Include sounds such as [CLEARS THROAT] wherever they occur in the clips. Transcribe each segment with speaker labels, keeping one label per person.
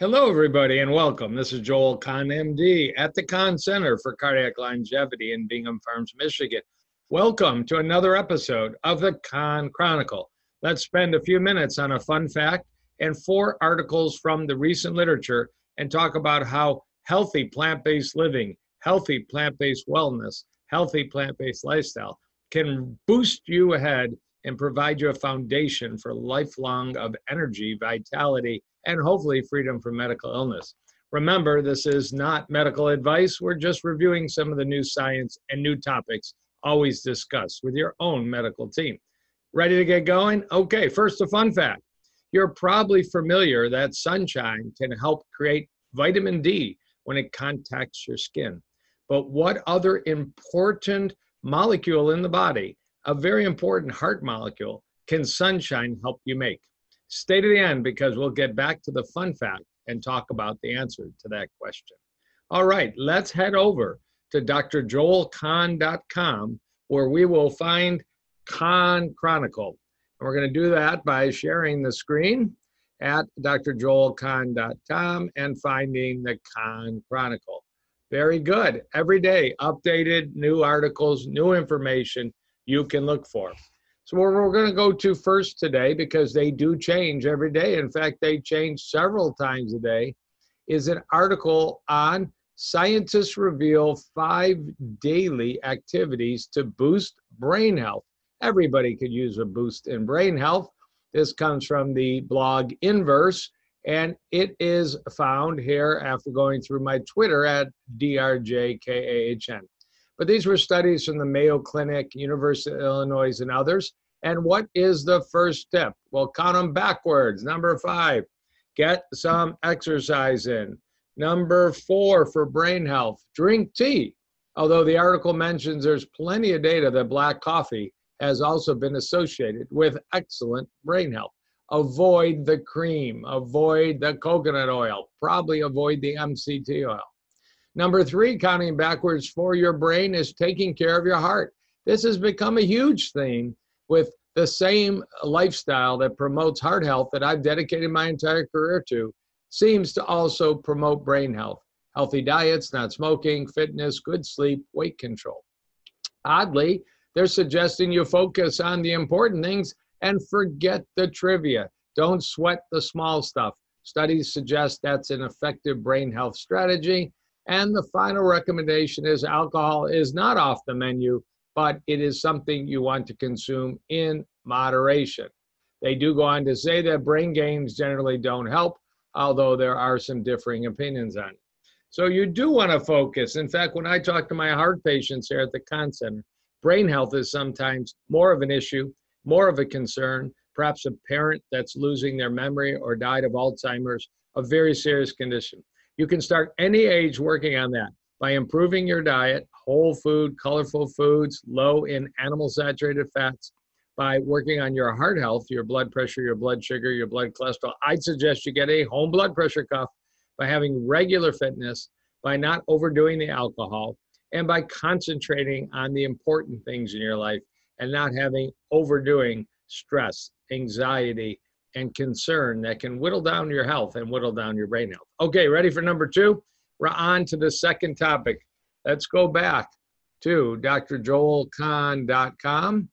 Speaker 1: Hello, everybody, and welcome. This is Joel Kahn, MD, at the Kahn Center for Cardiac Longevity in Bingham Farms, Michigan. Welcome to another episode of the Kahn Chronicle. Let's spend a few minutes on a fun fact and four articles from the recent literature and talk about how healthy plant based living, healthy plant based wellness, healthy plant based lifestyle can boost you ahead and provide you a foundation for lifelong of energy, vitality, and hopefully freedom from medical illness. Remember, this is not medical advice. We're just reviewing some of the new science and new topics always discussed with your own medical team. Ready to get going? Okay, first, a fun fact. You're probably familiar that sunshine can help create vitamin D when it contacts your skin. But what other important molecule in the body, a very important heart molecule, can sunshine help you make? Stay to the end because we'll get back to the fun fact and talk about the answer to that question. All right, let's head over to drjoelkahn.com where we will find Kahn Chronicle. And we're going to do that by sharing the screen at drjoelkahn.com and finding the Kahn Chronicle. Very good. Every day, updated, new articles, new information you can look for. So where we're going to go to first today, because they do change every day. In fact, they change several times a day, is an article on scientists reveal five daily activities to boost brain health. Everybody could use a boost in brain health. This comes from the blog Inverse, and it is found here after going through my Twitter at DRJKAHN. But these were studies from the Mayo Clinic, University of Illinois, and others. And what is the first step? Well, count them backwards. Number five, get some exercise in. Number four, for brain health, drink tea. Although the article mentions there's plenty of data that black coffee has also been associated with excellent brain health. Avoid the cream, avoid the coconut oil, probably avoid the MCT oil. Number three, counting backwards for your brain is taking care of your heart. This has become a huge theme with the same lifestyle that promotes heart health that I've dedicated my entire career to, seems to also promote brain health. Healthy diets, not smoking, fitness, good sleep, weight control. Oddly, they're suggesting you focus on the important things and forget the trivia. Don't sweat the small stuff. Studies suggest that's an effective brain health strategy. And the final recommendation is alcohol is not off the menu, but it is something you want to consume in moderation. They do go on to say that brain games generally don't help, although there are some differing opinions on it. So you do want to focus. In fact, when I talk to my heart patients here at the Kahn Center, brain health is sometimes more of an issue, more of a concern. Perhaps a parent that's losing their memory or died of Alzheimer's, a very serious condition. You can start any age working on that by improving your diet, whole food, colorful foods, low in animal saturated fats, by working on your heart health, your blood pressure, your blood sugar, your blood cholesterol. I'd suggest you get a home blood pressure cuff by having regular fitness, by not overdoing the alcohol, and by concentrating on the important things in your life and not having overdoing stress, anxiety, and concern that can whittle down your health and whittle down your brain health. Okay, ready for number two? We're on to the second topic. Let's go back to drjoelkahn.com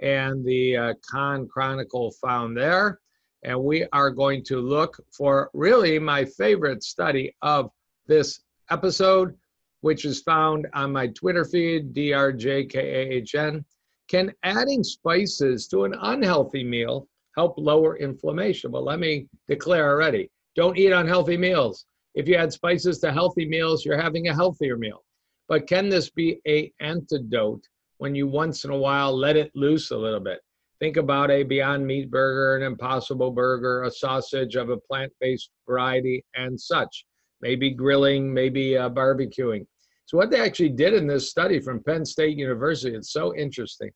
Speaker 1: and the uh, Kahn Chronicle found there. And we are going to look for really my favorite study of this episode, which is found on my Twitter feed, DRJKAHN. Can adding spices to an unhealthy meal help lower inflammation? Well, let me declare already don't eat unhealthy meals. If you add spices to healthy meals, you're having a healthier meal. But can this be a antidote when you once in a while let it loose a little bit? Think about a Beyond Meat burger, an Impossible burger, a sausage of a plant-based variety, and such. Maybe grilling, maybe uh, barbecuing. So what they actually did in this study from Penn State University, it's so interesting.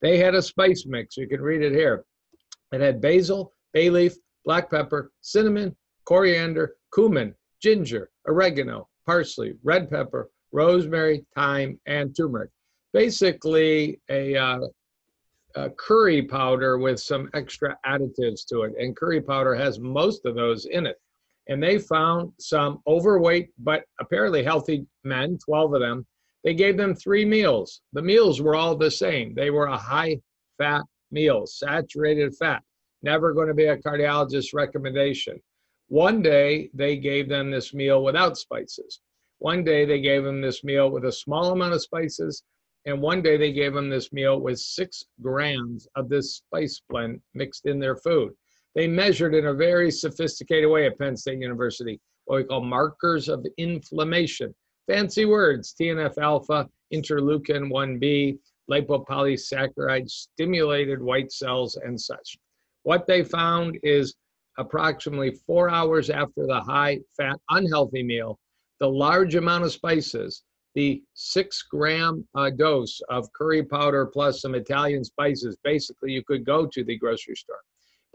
Speaker 1: They had a spice mix. You can read it here. It had basil, bay leaf, black pepper, cinnamon, coriander, cumin, ginger, oregano, parsley, red pepper, rosemary, thyme, and turmeric. Basically, a, uh, a, curry powder with some extra additives to it. And curry powder has most of those in it. and they found some overweight but apparently healthy men, 12 of them. They gave them three meals. The meals were all the same. They were a high fat meal, saturated fat. Never going to be a cardiologist recommendation. One day they gave them this meal without spices. One day they gave them this meal with a small amount of spices. And one day they gave them this meal with six grams of this spice blend mixed in their food. They measured in a very sophisticated way at Penn State University what we call markers of inflammation. Fancy words TNF alpha, interleukin 1B, lipopolysaccharides, stimulated white cells, and such. What they found is approximately four hours after the high fat, unhealthy meal, the large amount of spices, the six gram uh, dose of curry powder plus some Italian spices, basically, you could go to the grocery store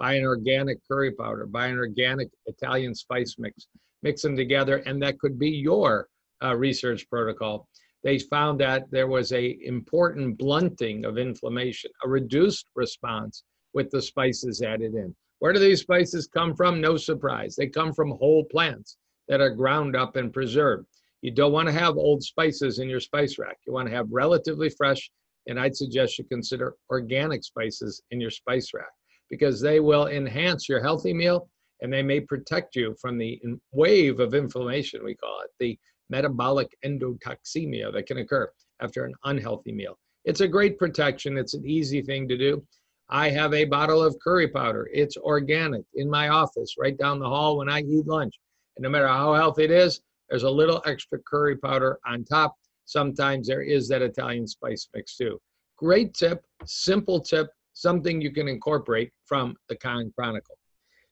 Speaker 1: buy an organic curry powder, buy an organic Italian spice mix, mix them together, and that could be your uh, research protocol. They found that there was a important blunting of inflammation, a reduced response with the spices added in. Where do these spices come from? No surprise. They come from whole plants that are ground up and preserved. You don't want to have old spices in your spice rack. You want to have relatively fresh, and I'd suggest you consider organic spices in your spice rack because they will enhance your healthy meal and they may protect you from the wave of inflammation, we call it, the metabolic endotoxemia that can occur after an unhealthy meal. It's a great protection. It's an easy thing to do. I have a bottle of curry powder. It's organic in my office right down the hall when I eat lunch. And no matter how healthy it is, there's a little extra curry powder on top. Sometimes there is that Italian spice mix too. Great tip, simple tip, something you can incorporate from the Kahn Chronicle.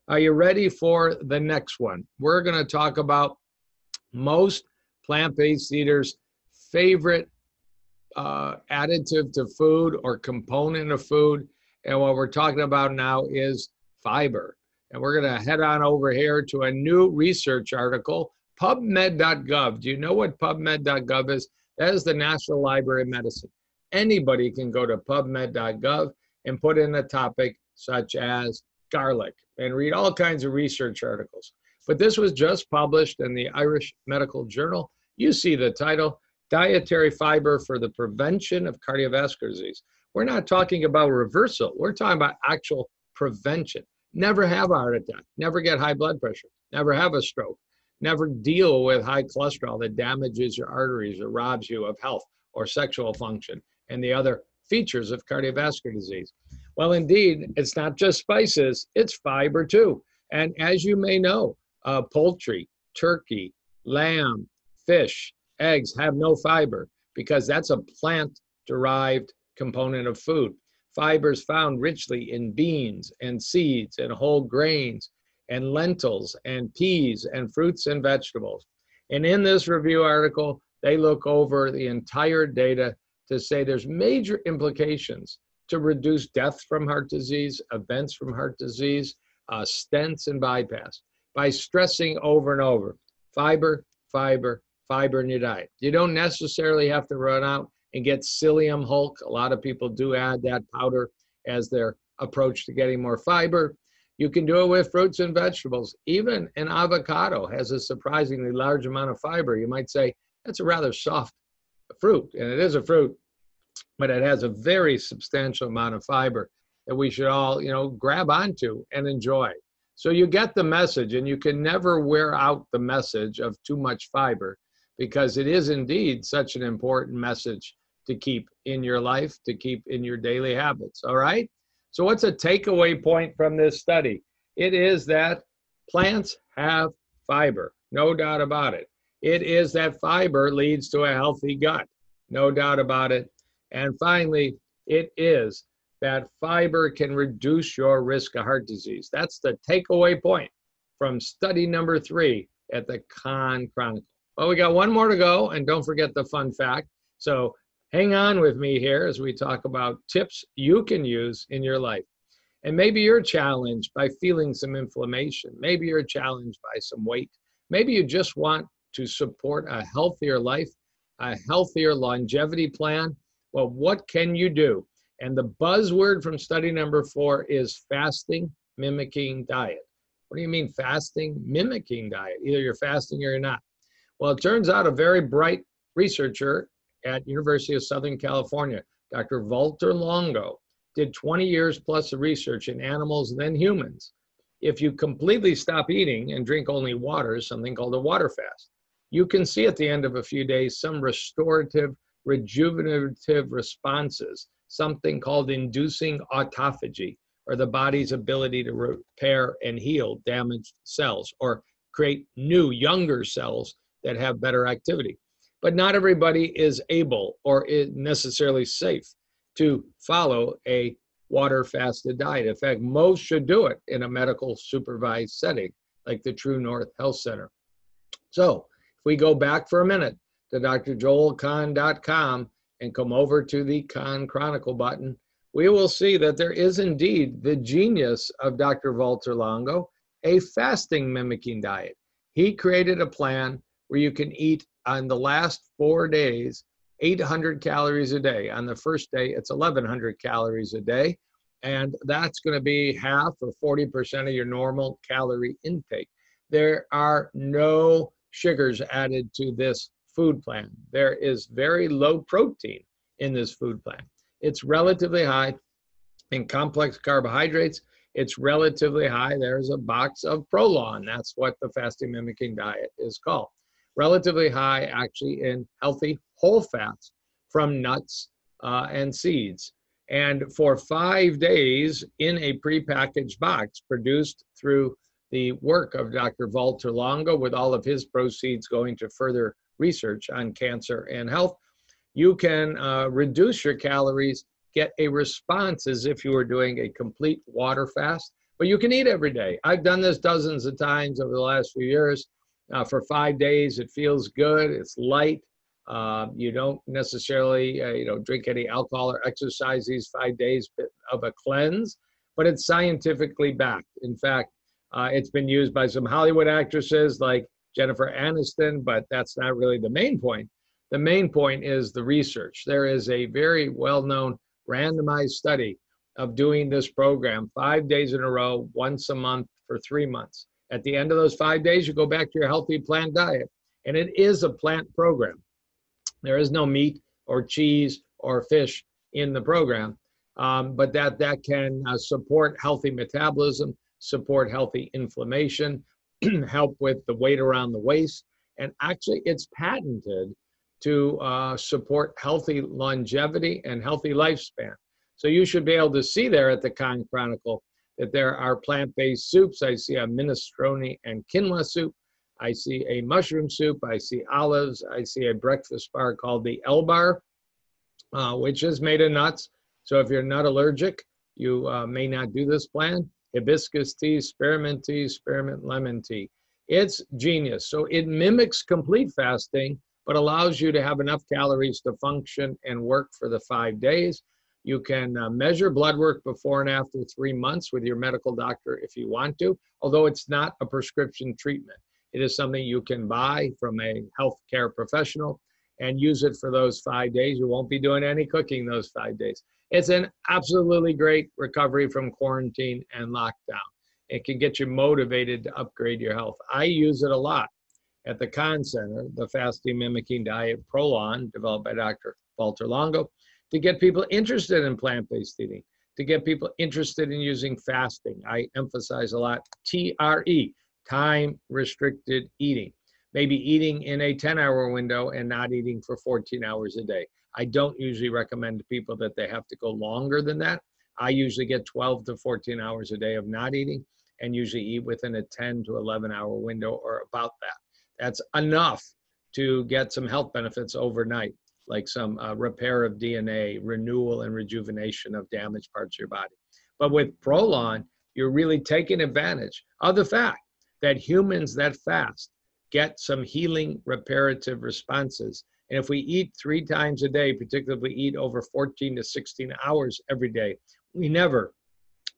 Speaker 1: Are you ready for the next one? We're going to talk about most plant based eaters' favorite uh, additive to food or component of food. And what we're talking about now is fiber. And we're going to head on over here to a new research article, PubMed.gov. Do you know what PubMed.gov is? That is the National Library of Medicine. Anybody can go to PubMed.gov and put in a topic such as garlic and read all kinds of research articles. But this was just published in the Irish Medical Journal. You see the title Dietary Fiber for the Prevention of Cardiovascular Disease. We're not talking about reversal, we're talking about actual prevention. Never have a heart attack, never get high blood pressure, never have a stroke, never deal with high cholesterol that damages your arteries or robs you of health or sexual function and the other features of cardiovascular disease. Well, indeed, it's not just spices, it's fiber too. And as you may know, uh, poultry, turkey, lamb, fish, eggs have no fiber because that's a plant derived component of food. Fibers found richly in beans and seeds and whole grains and lentils and peas and fruits and vegetables. And in this review article, they look over the entire data to say there's major implications to reduce death from heart disease, events from heart disease, uh, stents and bypass by stressing over and over fiber, fiber, fiber in your diet. You don't necessarily have to run out and get psyllium husk. A lot of people do add that powder as their approach to getting more fiber. You can do it with fruits and vegetables. Even an avocado has a surprisingly large amount of fiber. You might say that's a rather soft fruit, and it is a fruit, but it has a very substantial amount of fiber that we should all, you know, grab onto and enjoy. So you get the message, and you can never wear out the message of too much fiber because it is indeed such an important message to keep in your life, to keep in your daily habits. All right? So, what's a takeaway point from this study? It is that plants have fiber, no doubt about it it is that fiber leads to a healthy gut, no doubt about it. And finally, it is that fiber can reduce your risk of heart disease. That's the takeaway point from study number three at the Kahn Chronicle. Well, we got one more to go, and don't forget the fun fact. So hang on with me here as we talk about tips you can use in your life. And maybe you're challenged by feeling some inflammation. Maybe you're challenged by some weight. Maybe you just want to support a healthier life, a healthier longevity plan. Well, what can you do? And the buzzword from study number four is fasting mimicking diet. What do you mean fasting mimicking diet? Either you're fasting or you're not. Well, it turns out a very bright researcher at University of Southern California, Dr. Walter Longo, did 20 years plus of research in animals and then humans. If you completely stop eating and drink only water, something called a water fast, you can see at the end of a few days some restorative, rejuvenative responses, something called inducing autophagy, or the body's ability to repair and heal damaged cells or create new, younger cells that have better activity. But not everybody is able or is necessarily safe to follow a water fasted diet. In fact, most should do it in a medical supervised setting, like the True North Health Center. So, if we go back for a minute to drjoelkahn.com and come over to the Kahn Chronicle button, we will see that there is indeed the genius of Dr. Valter Longo, a fasting mimicking diet. He created a plan where you can eat on the last four days 800 calories a day. On the first day, it's 1100 calories a day. And that's going to be half or 40% of your normal calorie intake. There are no sugars added to this food plan. There is very low protein in this food plan. It's relatively high in complex carbohydrates. It's relatively high. There's a box of Prolon. That's what the fasting mimicking diet is called relatively high actually in healthy whole fats from nuts uh, and seeds. And for five days in a prepackaged box produced through the work of Dr. Walter Longo with all of his proceeds going to further research on cancer and health, you can uh, reduce your calories, get a response as if you were doing a complete water fast, but you can eat every day. I've done this dozens of times over the last few years uh, for five days. It feels good. It's light. Uh, you don't necessarily, uh, you know, drink any alcohol or exercise these five days of a cleanse, but it's scientifically backed. In fact, uh, it's been used by some Hollywood actresses like Jennifer Aniston, but that's not really the main point. The main point is the research. There is a very well-known randomized study of doing this program five days in a row, once a month for three months. At the end of those five days, you go back to your healthy plant diet. And it is a plant program. There is no meat or cheese or fish in the program, um, but that, that can uh, support healthy metabolism, support healthy inflammation, [CLEARS THROAT] help with the weight around the waist. And actually, it's patented to uh, support healthy longevity and healthy lifespan. So you should be able to see there at the Kahn Chronicle that there are plant-based soups. I see a minestrone and quinoa soup. I see a mushroom soup. I see olives. I see a breakfast bar called the L Bar, uh, which is made of nuts. So if you're nut allergic, you uh, may not do this plan. Hibiscus tea, spearmint tea, spearmint lemon tea. It's genius. So it mimics complete fasting, but allows you to have enough calories to function and work for the five days. You can uh, measure blood work before and after three months with your medical doctor if you want to, although it's not a prescription treatment. It is something you can buy from a healthcare professional and use it for those five days. You won't be doing any cooking those five days. It's an absolutely great recovery from quarantine and lockdown. It can get you motivated to upgrade your health. I use it a lot at the Kahn Center, the fasting mimicking diet Prolon, developed by Dr. Walter Longo to get people interested in plant-based eating, to get people interested in using fasting. I emphasize a lot TRE, time restricted eating. Maybe eating in a 10 hour window and not eating for 14 hours a day. I don't usually recommend to people that they have to go longer than that. I usually get 12 to 14 hours a day of not eating and usually eat within a 10 to 11 hour window or about that. That's enough to get some health benefits overnight like some uh, repair of DNA, renewal and rejuvenation of damaged parts of your body. But with Prolon, you're really taking advantage of the fact that humans that fast get some healing reparative responses. And if we eat three times a day, particularly eat over 14 to 16 hours every day, we never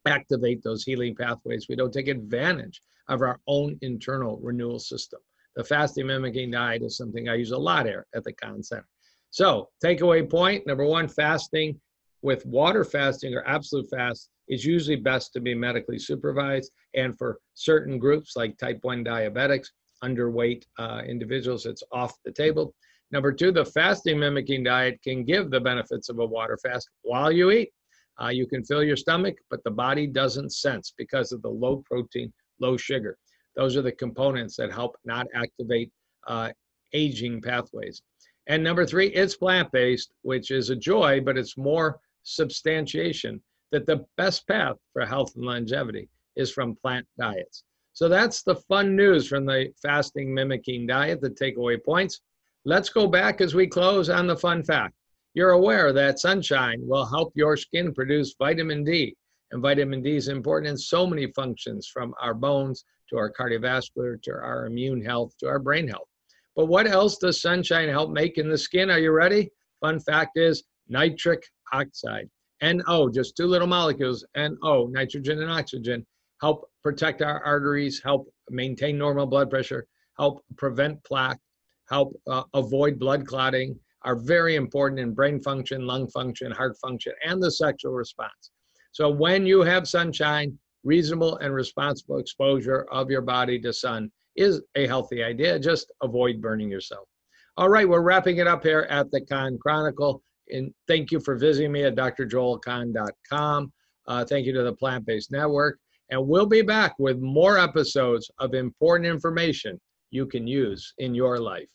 Speaker 1: activate those healing pathways. We don't take advantage of our own internal renewal system. The fasting mimicking diet is something I use a lot here at the Kahn Center. So, takeaway point number one, fasting with water fasting or absolute fast, is usually best to be medically supervised. And for certain groups like type 1 diabetics, underweight uh, individuals, it's off the table. Number two, the fasting mimicking diet can give the benefits of a water fast while you eat. Uh, you can fill your stomach, but the body doesn't sense because of the low protein, low sugar. Those are the components that help not activate uh, aging pathways. And number three, it's plant based, which is a joy, but it's more substantiation that the best path for health and longevity is from plant diets. So that's the fun news from the fasting mimicking diet, the takeaway points. Let's go back as we close on the fun fact. You're aware that sunshine will help your skin produce vitamin D. And vitamin D is important in so many functions from our bones to our cardiovascular to our immune health to our brain health. But what else does sunshine help make in the skin? Are you ready? Fun fact is nitric oxide. NO, just two little molecules, NO, nitrogen and oxygen, help protect our arteries, help maintain normal blood pressure, help prevent plaque, help uh, avoid blood clotting, are very important in brain function, lung function, heart function, and the sexual response. So when you have sunshine, reasonable and responsible exposure of your body to sun is a healthy idea. Just avoid burning yourself. All right, we're wrapping it up here at the Kahn Chronicle. And thank you for visiting me at drjoelkahn.com. Uh, thank you to the Plant Based Network. And we'll be back with more episodes of important information you can use in your life.